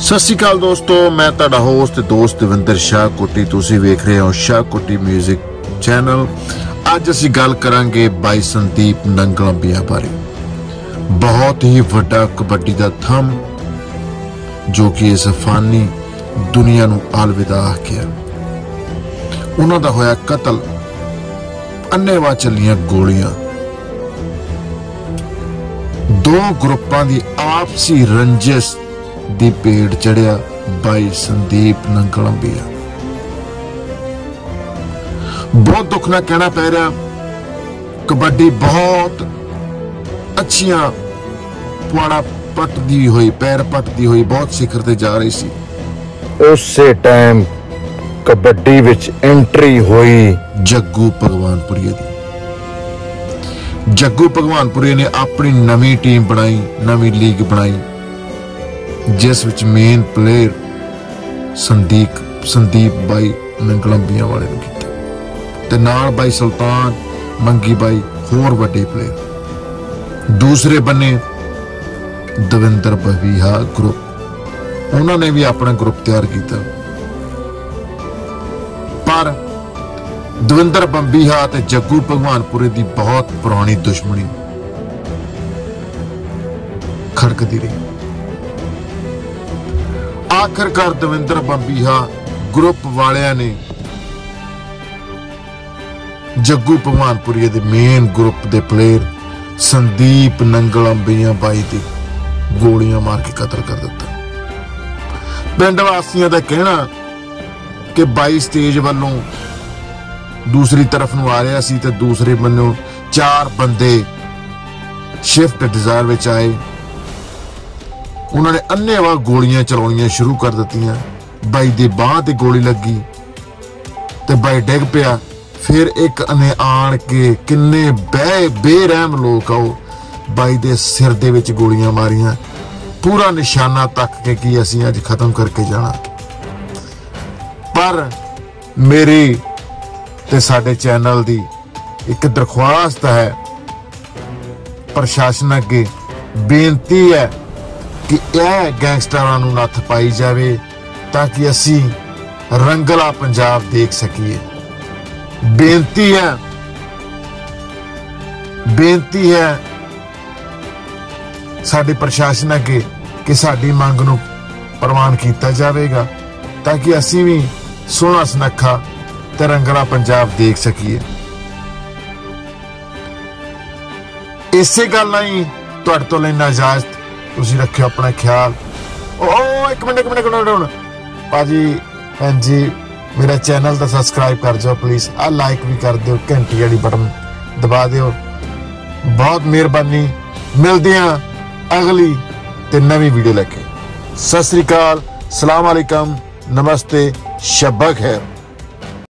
ਸਤਿ ਸ਼੍ਰੀ ਅਕਾਲ ਦੋਸਤੋ, ਮੈਂ ਤੁਹਾਡਾ ਹੋਸਟ ਤੇ ਦੋਸਤ ਦਵਿੰਦਰ ਸ਼ਾਹ ਕੋਟੀ ਤੁਸੀਂ ਵੇਖ ਰਹੇ ਹੋ ਸ਼ਾਹ ਕੋਟੀ 뮤직 ਚੈਨਲ ਅੱਜ ਅਸੀਂ ਗੱਲ ਕਰਾਂਗੇ ਬਾਈ ਸੰਦੀਪ ਨੰਗਲੰਬੀਆ ਬਾਰੇ। ਬਹੁਤ ਹੀ ਵੱਡਾ ਕਬੱਡੀ ਦਾ ਥੰਮ, ਜੋ ਕਿ ਇਸ ਫਾਨੀ ਦੁਨੀਆ ਨੂੰ ਅਲਵਿਦਾ ਆਖਿਆ। ਉਹਨਾਂ ਦਾ ਹੋਇਆ ਕਤਲ। ਅੰਨੇਵਾ ਚੱਲੀਆਂ ਗੋਲੀਆਂ। ਦੋ ਗਰੁੱਪਾਂ ਦੀ ਆਪਸੀ ਰੰਜਿਸ਼ ਦੀ ਪੇੜ ਚੜਿਆ ਬਾਈ ਸੰਦੀਪ ਨੰਗਲੰਬੀਆ ਬਹੁਤ ਦੁੱਖ ਨਾਲ ਕਹਿਣਾ ਪੈ ਰਿਹਾ ਕਬੱਡੀ ਬਹੁਤ ਅੱਛੀਆਂ ਪੁਆੜਾ ਪੱਟਦੀ ਹੋਈ ਪੈਰ ਪੱਟਦੀ ਹੋਈ ਬਹੁਤ ਸਿਖਰ ਤੇ ਜਾ ਰਹੀ ਸੀ। ਉਸੇ ਟਾਈਮ ਕਬੱਡੀ ਵਿੱਚ ਐਂਟਰੀ ਹੋਈ। ਜੱਗੂ ਭਗਵਾਨਪੁਰੀਏ ਦੀ। ਜੱਗੂ ਭਗਵਾਨਪੁਰੀਏ ਨੇ ਆਪਣੀ ਨਵੀਂ ਟੀਮ ਬਣਾਈ ਨਵੀਂ ਲੀਗ ਬਣਾਈ। ਜਿਸ ਵਿੱਚ ਮੇਨ ਪਲੇਅਰ ਸੰਦੀਪ ਸੰਦੀਪ ਬਾਈ ਨੰਗਲੰਬੀਆਂ ਵਾਲੇ ਨੂੰ ਕੀਤਾ। ਤੇ ਨਾਲ ਬਾਈ ਸੁਲਤਾਨ, ਮੰਗੀ ਬਾਈ ਹੋਰ ਵੱਡੇ ਪਲੇਅਰ ਦੂਸਰੇ ਬੰਨੇ ਦਵਿੰਦਰ ਬਵੀਹਾ ਗਰੁੱਪ ਉਹਨਾਂ ਨੇ ਵੀ ਆਪਣਾ ਗਰੁੱਪ ਤਿਆਰ ਕੀਤਾ। ਪਰ ਦਵਿੰਦਰ ਬੰਬੀਹਾ ਤੇ ਜੱਗੂ ਭਗਵਾਨਪੁਰੇ ਦੀ ਬਹੁਤ ਪੁਰਾਣੀ ਦੁਸ਼ਮਣੀ ਖੜਕਦੀ ਰਹੀ। ਆਖਰਕਾਰ ਦਵਿੰਦਰ ਬੰਬੀਹਾ ਗਰੁੱਪ ਵਾਲਿਆਂ ਨੇ ਜੱਗੂ ਭਗਵਾਨਪੁਰੀਏ ਦੇ ਮੇਨ ਗਰੁੱਪ ਦੇ ਪਲੇਅਰ ਸੰਦੀਪ ਨੰਗਲੰਬੀਆਂ ਬਾਈ ਦੀ ਗੋਲੀਆਂ ਮਾਰ ਕੇ ਕਤਲ ਕਰ ਦਿੱਤਾ। ਪਿੰਡ ਵਾਸੀਆਂ ਦਾ ਕਹਿਣਾ ਕਿ ਬਾਈ ਸਟੇਜ ਵੱਲੋਂ ਦੂਸਰੀ ਤਰਫ ਨੂੰ ਆ ਰਿਹਾ ਸੀ ਤੇ ਦੂਸਰੇ ਬੰਨੋਂ ਚਾਰ ਬੰਦੇ ਸ਼ਿਫਟ ਡਿਜ਼ਾਇਰ ਵਿੱਚ ਆਏ। ਉਹਨਾਂ ਨੇ ਅੰਨੇਵਾ ਗੋਲੀਆਂ ਚਲਾਉਣੀਆਂ ਸ਼ੁਰੂ ਕਰ ਦਿੱਤੀਆਂ। ਬਾਈ ਦੇ ਬਾਹ ਤੇ ਗੋਲੀ ਲੱਗੀ ਤੇ ਬਾਈ ਡਿੱਗ ਪਿਆ। ਫਿਰ ਇੱਕ ਨੇ ਆਣ ਕੇ ਕਿੰਨੇ ਬਹਿ, ਬੇਰਹਿਮ ਲੋਕ ਆਓ ਬਾਈ ਦੇ ਸਿਰ ਦੇ ਵਿੱਚ ਗੋਲੀਆਂ ਮਾਰੀਆਂ। ਪੂਰਾ ਨਿਸ਼ਾਨਾ ਤੱਕ ਕੇ ਕੀ ਅਸੀਂ ਅੱਜ ਖਤਮ ਕਰਕੇ ਜਾਣਾ। ਪਰ ਮੇਰੀ ਤੇ ਸਾਡੇ ਚੈਨਲ ਦੀ ਇੱਕ ਦਰਖਾਸਤ ਹੈ, ਪ੍ਰਸ਼ਾਸਨ ਅੱਗੇ ਬੇਨਤੀ ਹੈ ਕਿ ਇਹ ਗੈਂਗਸਟਰਾਂ ਨੂੰ ਨੱਥ ਪਾਈ ਜਾਵੇ ਤਾਂ ਕਿ ਅਸੀਂ ਰੰਗਲਾ ਪੰਜਾਬ ਦੇਖ ਸਕੀਏ। ਬੇਨਤੀ ਹੈ ਬੇਨਤੀ ਹੈ ਸਾਡੇ ਪ੍ਰਸ਼ਾਸਨ ਅੱਗੇ ਕਿ ਸਾਡੀ ਮੰਗ ਨੂੰ ਪ੍ਰਵਾਨ ਕੀਤਾ ਜਾਵੇਗਾ ਤਾਂ ਕਿ ਅਸੀਂ ਵੀ ਸੋਹਣਾ ਸੁਨੱਖਾ ਤੇ ਰੰਗਲਾ ਪੰਜਾਬ ਦੇਖ ਸਕੀਏ। ਇਸੇ ਗੱਲ ਨਾਲ ਹੀ ਤੁਹਾਡੇ ਤੋਂ ਲੈਣਾ ਇਜਾਜ਼ਤ ਤੁਸੀਂ ਰੱਖਿਓ ਆਪਣਾ ਖਿਆਲ। ਓ ਇੱਕ ਮਿੰਟ ਇੱਕ ਮਿੰਟ ਇੱਕ ਮਿੰਟ ਭਾਜੀ ਹਾਂਜੀ ਮੇਰਾ ਚੈਨਲ ਦਾ ਸਬਸਕ੍ਰਾਈਬ ਕਰ ਜਾਓ ਪਲੀਜ਼ ਆ ਲਾਈਕ ਵੀ ਕਰ ਦਿਓ, ਘੰਟੀ ਵਾਲੀ ਬਟਨ ਦਬਾ ਦਿਓ। ਬਹੁਤ ਮਿਹਰਬਾਨੀ। ਮਿਲਦੇ ਹਾਂ ਅਗਲੀ ਤੇ ਨਵੀਂ ਵੀਡੀਓ ਲੈ ਕੇ। ਸਤਿ ਸ੍ਰੀ ਅਕਾਲ, ਸਲਾਮ ਅਲੈਕਮ, ਨਮਸਤੇ ਸ਼ਬਕ ਹੈ